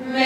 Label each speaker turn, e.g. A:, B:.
A: May